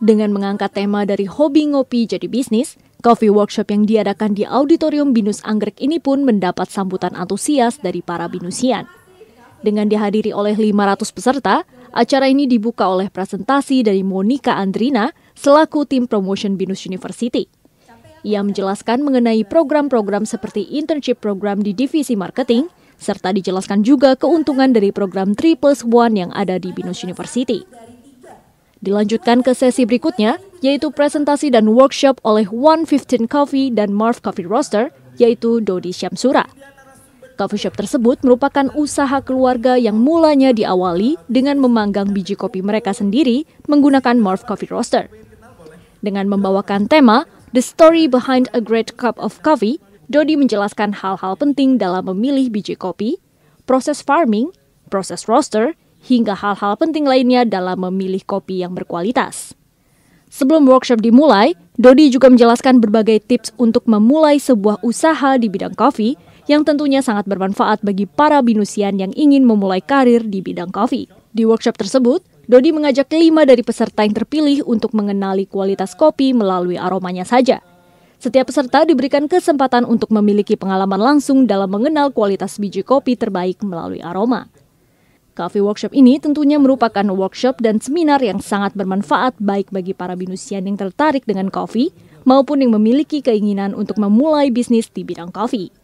Dengan mengangkat tema dari hobi ngopi jadi bisnis, coffee workshop yang diadakan di Auditorium Binus Anggrek ini pun mendapat sambutan antusias dari para binusian. Dengan dihadiri oleh 500 peserta, acara ini dibuka oleh presentasi dari Monica Andrina selaku tim promotion Binus University. Ia menjelaskan mengenai program-program seperti internship program di divisi marketing, serta dijelaskan juga keuntungan dari program 3 plus 1 yang ada di Binus University. Dilanjutkan ke sesi berikutnya, yaitu presentasi dan workshop oleh 115 Coffee dan Marv Coffee Roaster, yaitu Dodi Syamsura. Coffee shop tersebut merupakan usaha keluarga yang mulanya diawali dengan memanggang biji kopi mereka sendiri menggunakan Marv Coffee Roaster. Dengan membawakan tema The Story Behind a Great Cup of Coffee, Dodi menjelaskan hal-hal penting dalam memilih biji kopi, proses farming, proses roaster, hingga hal-hal penting lainnya dalam memilih kopi yang berkualitas. Sebelum workshop dimulai, Dodi juga menjelaskan berbagai tips untuk memulai sebuah usaha di bidang kopi yang tentunya sangat bermanfaat bagi para binusian yang ingin memulai karir di bidang kopi. Di workshop tersebut, Dodi mengajak lima dari peserta yang terpilih untuk mengenali kualitas kopi melalui aromanya saja. Setiap peserta diberikan kesempatan untuk memiliki pengalaman langsung dalam mengenal kualitas biji kopi terbaik melalui aroma. Coffee Workshop ini tentunya merupakan workshop dan seminar yang sangat bermanfaat baik bagi para binusian yang tertarik dengan kopi maupun yang memiliki keinginan untuk memulai bisnis di bidang kopi.